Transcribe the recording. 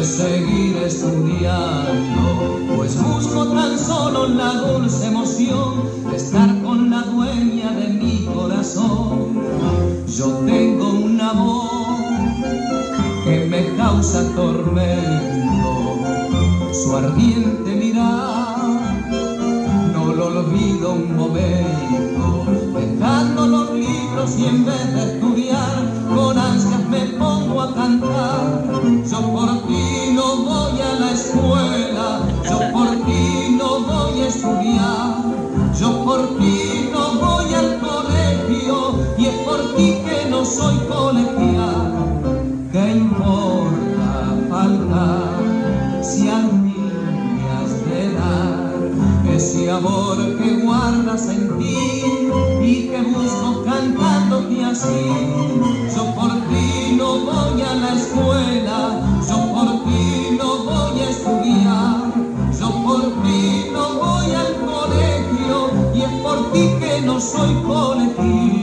de seguir estudiando, pues busco tan solo la dulce emoción de estar con la dueña de mi corazón. Yo tengo un amor que me causa tormento, su ardiente mirar no lo olvido un momento. En ti y que busco cantándote así? Yo por ti no voy a la escuela, yo por ti no voy a estudiar, yo por ti no voy al colegio y es por ti que no soy colegial.